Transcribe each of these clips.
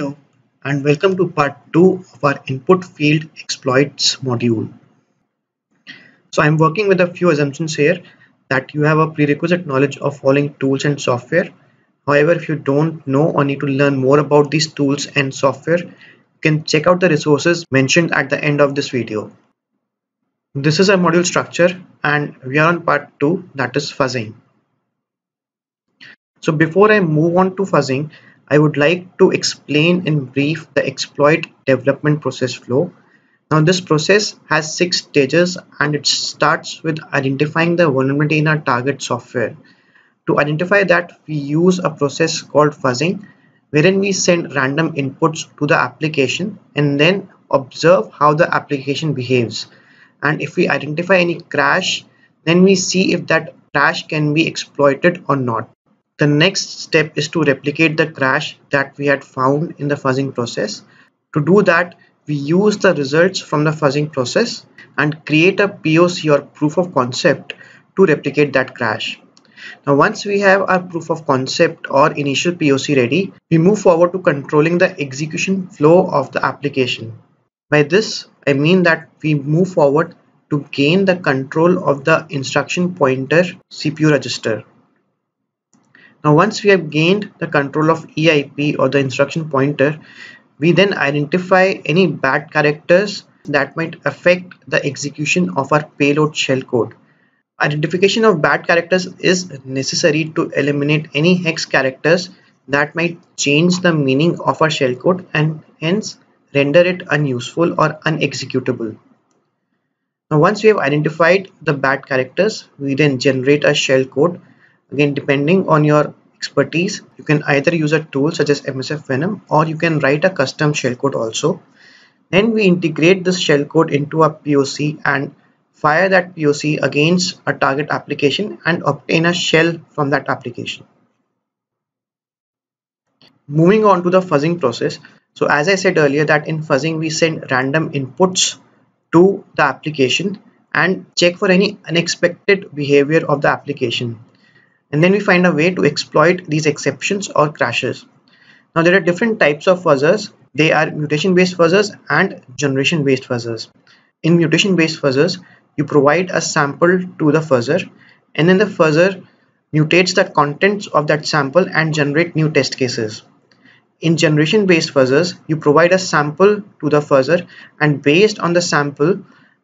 Hello and welcome to part 2 of our input field exploits module. So I'm working with a few assumptions here that you have a prerequisite knowledge of following tools and software. However, if you don't know or need to learn more about these tools and software, you can check out the resources mentioned at the end of this video. This is our module structure and we are on part 2 that is fuzzing. So before I move on to fuzzing, I would like to explain in brief the exploit development process flow. Now this process has six stages and it starts with identifying the vulnerability in our target software. To identify that we use a process called fuzzing wherein we send random inputs to the application and then observe how the application behaves and if we identify any crash then we see if that crash can be exploited or not. The next step is to replicate the crash that we had found in the fuzzing process. To do that, we use the results from the fuzzing process and create a POC or proof of concept to replicate that crash. Now once we have our proof of concept or initial POC ready, we move forward to controlling the execution flow of the application. By this, I mean that we move forward to gain the control of the instruction pointer CPU register. Now once we have gained the control of EIP or the instruction pointer, we then identify any bad characters that might affect the execution of our payload shellcode. Identification of bad characters is necessary to eliminate any hex characters that might change the meaning of our shellcode and hence render it unuseful or unexecutable. Now once we have identified the bad characters, we then generate a shellcode Again, depending on your expertise, you can either use a tool such as MSF Venom or you can write a custom shellcode also. Then we integrate this shellcode into a POC and fire that POC against a target application and obtain a shell from that application. Moving on to the fuzzing process. So as I said earlier that in fuzzing we send random inputs to the application and check for any unexpected behavior of the application and then we find a way to exploit these exceptions or crashes. Now there are different types of fuzzers. They are mutation based fuzzers and generation based fuzzers. In mutation based fuzzers, you provide a sample to the fuzzer and then the fuzzer mutates the contents of that sample and generate new test cases. In generation based fuzzers, you provide a sample to the fuzzer and based on the sample,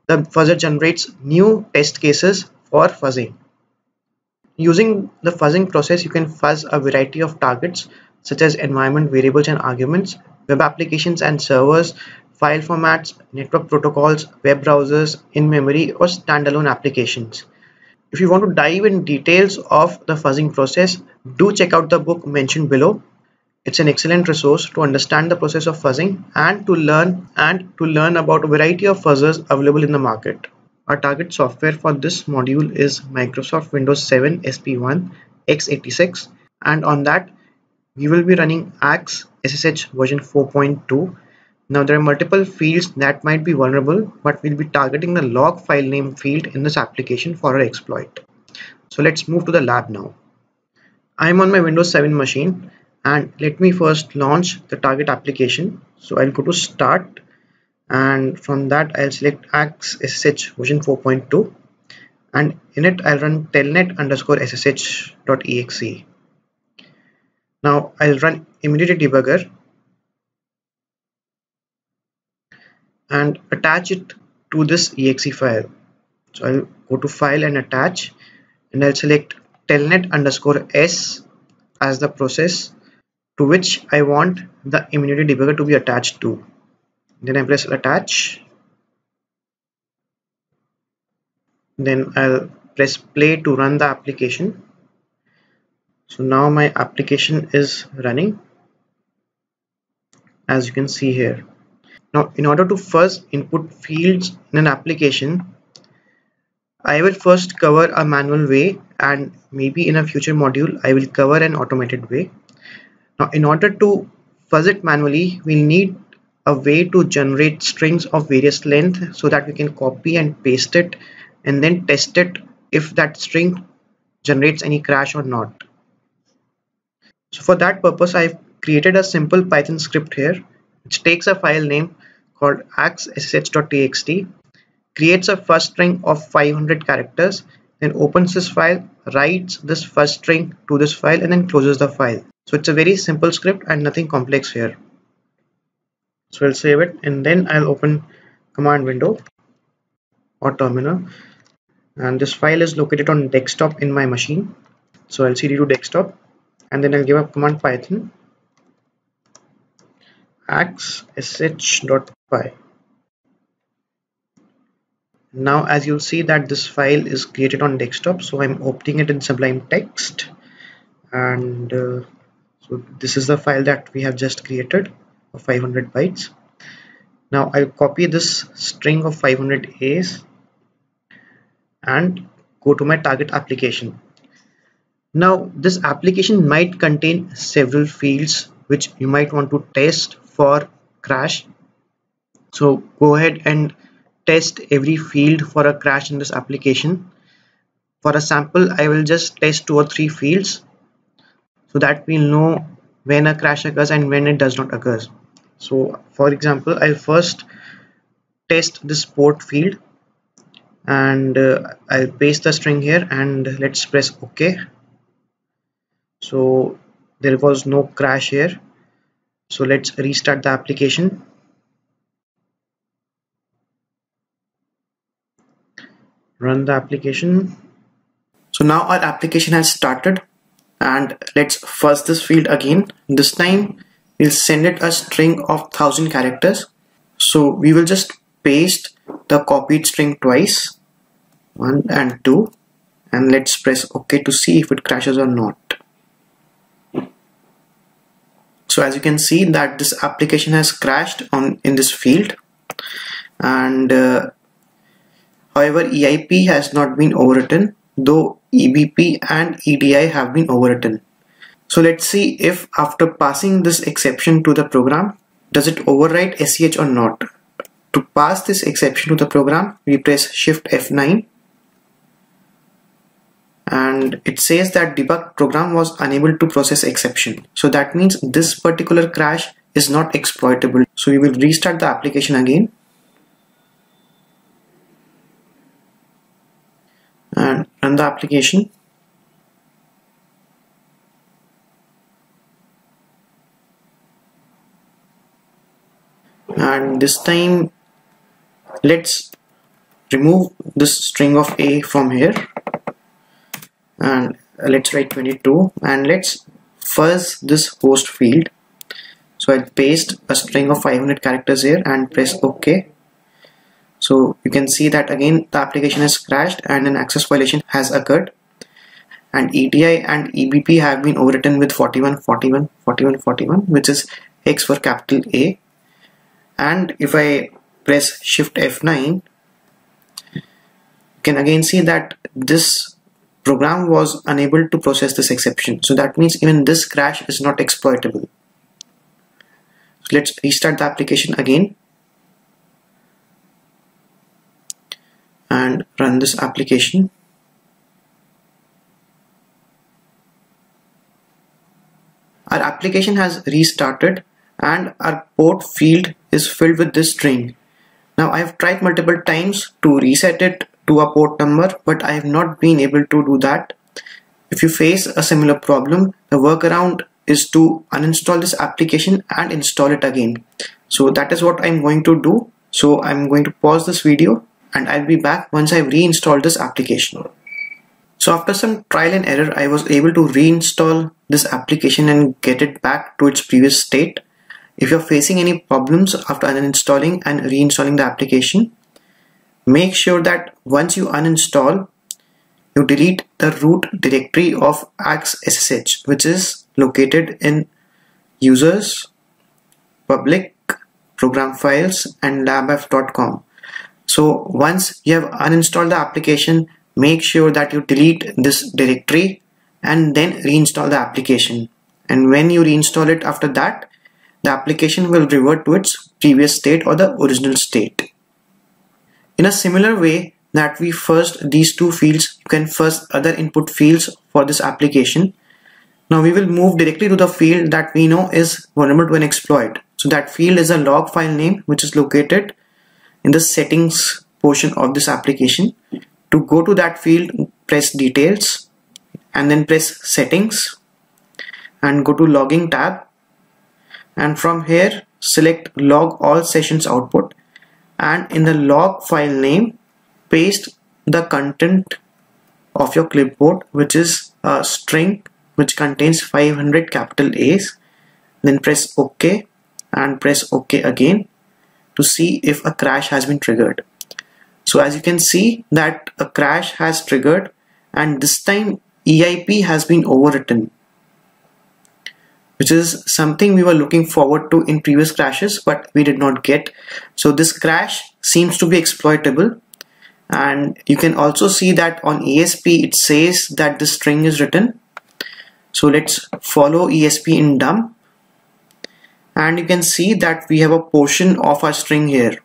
the fuzzer generates new test cases for fuzzing. Using the fuzzing process, you can fuzz a variety of targets such as environment variables and arguments, web applications and servers, file formats, network protocols, web browsers, in-memory or standalone applications. If you want to dive in details of the fuzzing process, do check out the book mentioned below. It's an excellent resource to understand the process of fuzzing and to learn and to learn about a variety of fuzzers available in the market. Our target software for this module is Microsoft Windows 7 SP1 x86 and on that we will be running axe SSH version 4.2. Now there are multiple fields that might be vulnerable but we'll be targeting the log file name field in this application for our exploit. So let's move to the lab now. I'm on my Windows 7 machine and let me first launch the target application. So I'll go to start and from that I'll select axe ssh version 4.2 and in it I'll run telnet underscore ssh.exe now I'll run immediate debugger. And attach it to this exe file. So I'll go to file and attach. And I'll select telnet underscore s as the process to which I want the immunity debugger to be attached to then I press attach. Then I'll press play to run the application. So now my application is running as you can see here. Now in order to first input fields in an application I will first cover a manual way and maybe in a future module I will cover an automated way. Now in order to fuzz it manually we'll need a way to generate strings of various length so that we can copy and paste it and then test it if that string generates any crash or not. So for that purpose I've created a simple Python script here which takes a file name called axssh.txt, creates a first string of 500 characters, then opens this file, writes this first string to this file and then closes the file. So it's a very simple script and nothing complex here. So I'll save it and then I'll open command window or terminal. And this file is located on desktop in my machine. So I'll cd to desktop and then I'll give a command python. axsh.py now as you'll see that this file is created on desktop so I'm opening it in Sublime Text. And uh, so this is the file that we have just created of 500 bytes now I'll copy this string of 500 A's and go to my target application now this application might contain several fields which you might want to test for crash so go ahead and test every field for a crash in this application. For a sample, I will just test two or three fields so that we'll know when a crash occurs and when it does not occur. So for example, I'll first test this port field and uh, I'll paste the string here and let's press OK. So there was no crash here. So let's restart the application. run the application so now our application has started and let's fuzz this field again this time we'll send it a string of thousand characters. So we will just paste the copied string twice. One and two. And let's press ok to see if it crashes or not. So as you can see that this application has crashed on in this field. And uh, However, EIP has not been overwritten, though EBP and EDI have been overwritten. So let's see if after passing this exception to the program, does it overwrite SCH or not. To pass this exception to the program, we press Shift F9 and it says that debug program was unable to process exception. So that means this particular crash is not exploitable. So we will restart the application again and run the application and this time let's remove this string of a from here. And let's write 22 and let's fuzz this host field. So I paste a string of 500 characters here and press OK. So you can see that again the application has crashed and an access violation has occurred. And EDI and EBP have been overwritten with 41 41 41 41 which is X for capital A and if I press shift F9 you can again see that this program was unable to process this exception. So that means even this crash is not exploitable. So let's restart the application again. And run this application. Our application has restarted and our port field is filled with this string now I have tried multiple times to reset it to a port number but I have not been able to do that if you face a similar problem the workaround is to uninstall this application and install it again so that is what I'm going to do so I'm going to pause this video and I'll be back once I've reinstalled this application. So after some trial and error, I was able to reinstall this application and get it back to its previous state. If you're facing any problems after uninstalling and reinstalling the application, make sure that once you uninstall, you delete the root directory of axssh, which is located in users, public, program files, and labf.com. So once you have uninstalled the application, make sure that you delete this directory and then reinstall the application. And when you reinstall it after that, the application will revert to its previous state or the original state. In a similar way that we first these two fields, you can first other input fields for this application. Now we will move directly to the field that we know is vulnerable to an exploit. So that field is a log file name which is located in the settings portion of this application. To go to that field, press details and then press settings and go to logging tab and from here select log all sessions output. And in the log file name paste the content of your clipboard which is a string which contains 500 capital A's. Then press OK and press OK again to see if a crash has been triggered. So as you can see that a crash has triggered and this time EIP has been overwritten which is something we were looking forward to in previous crashes but we did not get. So this crash seems to be exploitable. And you can also see that on ESP it says that the string is written. So let's follow ESP in dump. And you can see that we have a portion of our string here.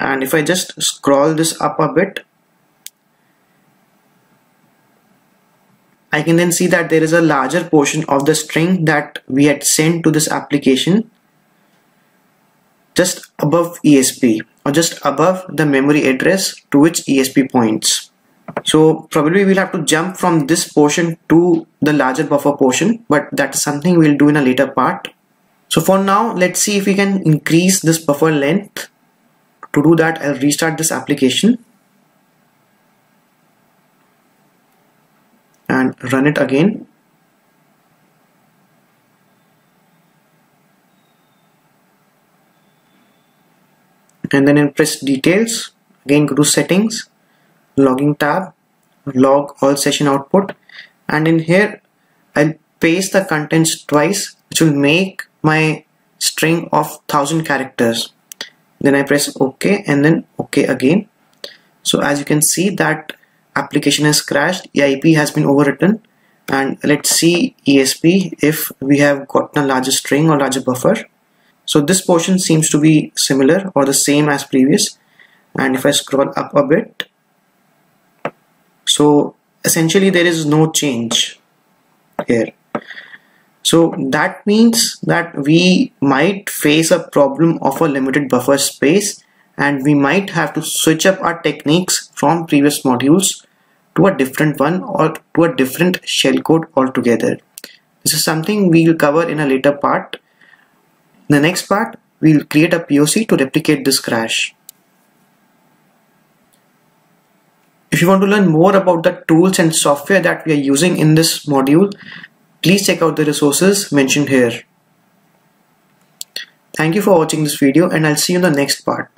And if I just scroll this up a bit I can then see that there is a larger portion of the string that we had sent to this application just above ESP or just above the memory address to which ESP points. So probably we'll have to jump from this portion to the larger buffer portion but that's something we'll do in a later part. So for now let's see if we can increase this buffer length. To do that I'll restart this application and run it again. And then press details. Again go to settings logging tab log all session output. And in here I'll paste the contents twice which will make my string of thousand characters. Then I press OK and then OK again. So as you can see that application has crashed EIP has been overwritten and let's see ESP if we have gotten a larger string or larger buffer. So this portion seems to be similar or the same as previous. And if I scroll up a bit so essentially there is no change here. So that means that we might face a problem of a limited buffer space and we might have to switch up our techniques from previous modules to a different one or to a different shellcode altogether. This is something we will cover in a later part. In the next part, we will create a POC to replicate this crash. If you want to learn more about the tools and software that we are using in this module, please check out the resources mentioned here. Thank you for watching this video and I'll see you in the next part.